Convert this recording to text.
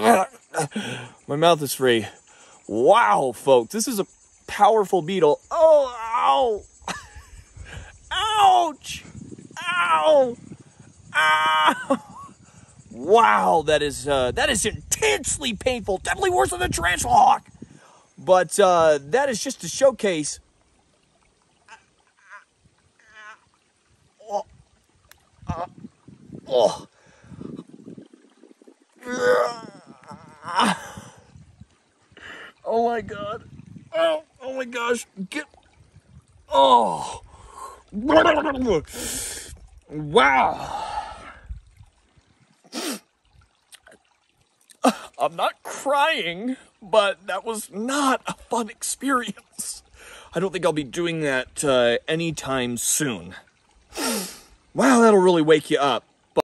My mouth is free. Wow, folks, this is a powerful beetle. Oh, ow! Ouch! Ow! Ow! Wow, that is uh, that is intensely painful. Definitely worse than the tarantula hawk. But uh, that is just to showcase. Oh. Uh, oh. Oh my god. Oh, oh my gosh. Get. Oh. Wow. I'm not crying, but that was not a fun experience. I don't think I'll be doing that uh, anytime soon. Wow, that'll really wake you up.